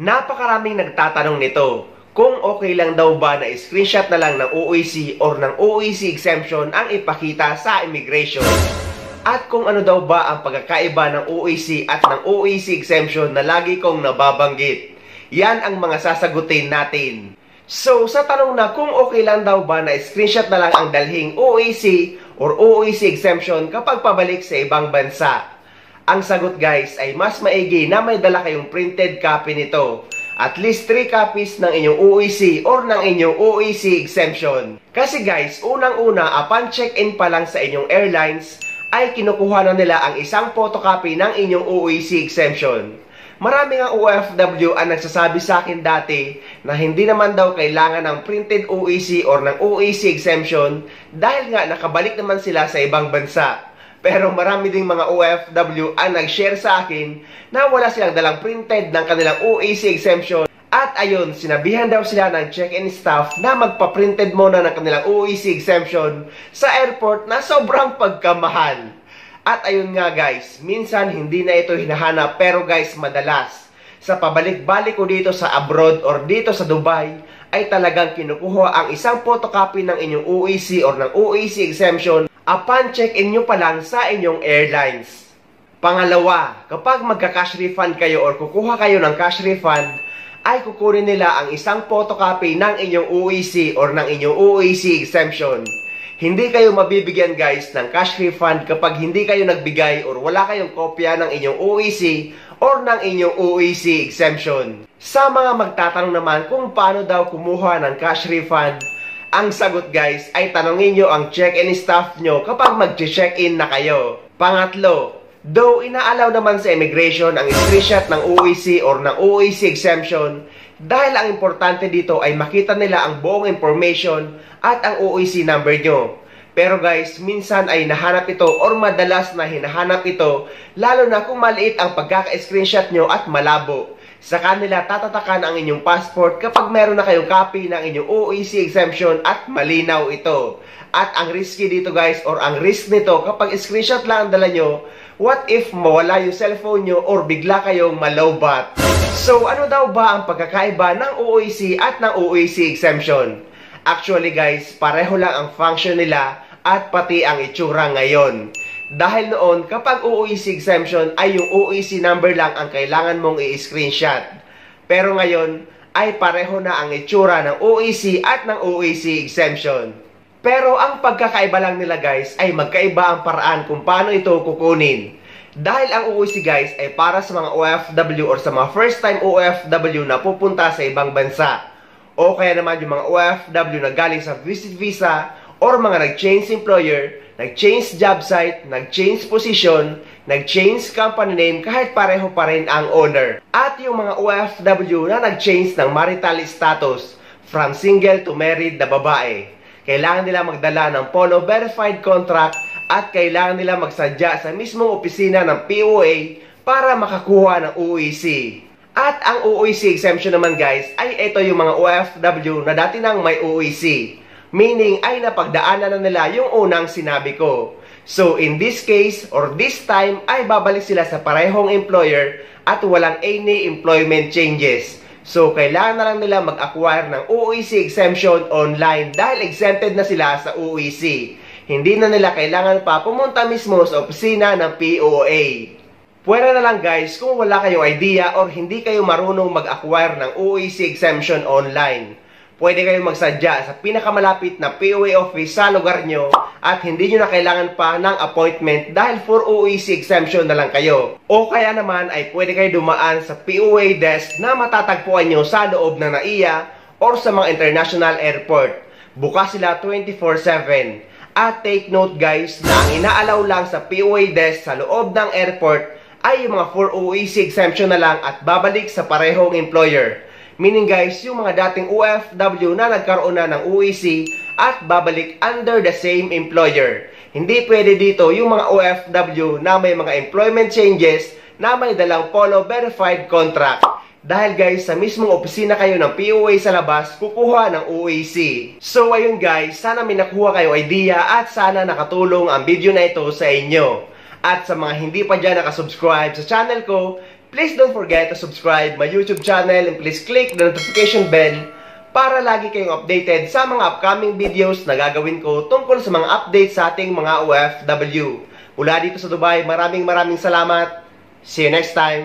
Napakaraming nagtatanong nito kung okay lang daw ba na screenshot na lang ng OEC or ng OEC exemption ang ipakita sa immigration. At kung ano daw ba ang pagkakaiba ng OEC at ng OEC exemption na lagi kong nababanggit. Yan ang mga sasagutin natin. So, sa tanong na kung okay lang daw ba na screenshot na lang ang dalhing OEC or OEC exemption kapag pabalik sa ibang bansa. Ang sagot guys ay mas maigi na may dala kayong printed copy nito. At least 3 copies ng inyong OEC or ng inyong OEC exemption. Kasi guys, unang-una upon check-in pa lang sa inyong airlines, ay kinukuha na nila ang isang photocopy ng inyong OEC exemption. Marami nga OFW ang nagsasabi sa akin dati na hindi naman daw kailangan ng printed OEC or ng OEC exemption dahil nga nakabalik naman sila sa ibang bansa. Pero marami ding mga OFW ang nag-share sa akin na wala silang dalang printed ng kanilang OAC exemption. At ayun, sinabihan daw sila ng check-in staff na magpa-printed muna ng kanilang OEC exemption sa airport na sobrang pagkamahal. At ayun nga guys, minsan hindi na ito hinahanap pero guys madalas sa pabalik-balik ko dito sa abroad or dito sa Dubai ay talagang kinukuha ang isang photocopy ng inyong OEC or ng OEC exemption upon check-in nyo pa lang sa inyong airlines. Pangalawa, kapag magka-cash refund kayo or kukuha kayo ng cash refund, ay kukunin nila ang isang photocopy ng inyong OEC or ng inyong OEC exemption. Hindi kayo mabibigyan guys ng cash refund kapag hindi kayo nagbigay or wala kayong kopya ng inyong OEC or ng inyong OEC exemption. Sa mga magtatanong naman kung paano daw kumuha ng cash refund, ang sagot guys ay tanongin nyo ang check-in staff nyo kapag mag-check-in na kayo. Pangatlo, though inaalaw naman sa immigration ang screenshot ng OEC or ng OEC exemption, dahil ang importante dito ay makita nila ang buong information at ang OEC number nyo. Pero guys, minsan ay nahanap ito or madalas na hinahanap ito lalo na kung maliit ang pagkaka-screenshot nyo at malabo. Sa kanila tatatakan ang inyong passport kapag meron na kayong copy ng inyong OEC exemption at malinaw ito. At ang risky dito guys or ang risk nito kapag screenshot lang ang dala nyo, what if mawala yung cellphone nyo or bigla kayong malowbat? So ano daw ba ang pagkakaiba ng OEC at ng OEC exemption? Actually guys, pareho lang ang function nila at pati ang itsura ngayon. Dahil noon, kapag OEC exemption ay yung OEC number lang ang kailangan mong i-screenshot. Pero ngayon, ay pareho na ang itsura ng OEC at ng OEC exemption. Pero ang pagkakaiba lang nila guys ay magkaiba ang paraan kung paano ito kukunin. Dahil ang OEC guys ay para sa mga OFW or sa mga first time OFW na pupunta sa ibang bansa. O kaya naman yung mga OFW na galing sa visit visa or mga nag-change employer, nag-change job site, nag-change position, nag-change company name kahit pareho pa rin ang owner. At yung mga OFW na nag-change ng marital status from single to married na babae. Kailangan nila magdala ng Polo Verified Contract at kailangan nila magsadya sa mismong opisina ng POA para makakuha ng OEC. At ang OEC exemption naman guys ay ito yung mga OFW na dati nang may OEC. Meaning ay napagdaanan na nila yung unang sinabi ko. So in this case or this time ay babalik sila sa parehong employer at walang any employment changes. So kailangan na lang nila mag-acquire ng OEC exemption online dahil exempted na sila sa OEC. Hindi na nila kailangan pa pumunta mismo sa opisina ng POA. Pwera na lang guys kung wala kayong idea or hindi kayo marunong mag-acquire ng OEC exemption online pwede kayong magsadya sa pinakamalapit na POA office sa lugar nyo at hindi nyo na kailangan pa ng appointment dahil for OEC exemption na lang kayo. O kaya naman ay pwede kayo dumaan sa POA desk na matatagpuan nyo sa loob ng NAIA or sa mga international airport. Bukas sila 24-7. At take note guys na ang inaalaw lang sa POA desk sa loob ng airport ay yung mga 4 OEC exemption na lang at babalik sa parehong employer. Meaning guys, yung mga dating OFW na nagkaroon na ng OEC at babalik under the same employer. Hindi pwede dito yung mga OFW na may mga employment changes na may dalang Polo Verified Contract. Dahil guys, sa mismong opisina kayo ng POA sa labas, kukuha ng OEC. So ayun guys, sana may nakuha kayo idea at sana nakatulong ang video na ito sa inyo. At sa mga hindi pa dyan nakasubscribe sa channel ko, Please don't forget to subscribe my YouTube channel and please click the notification bell para lagi kayong updated sa mga upcoming videos na gagawin ko tungkol sa mga updates sa ating mga OFW. Mula dito sa Dubai, maraming maraming salamat. See you next time.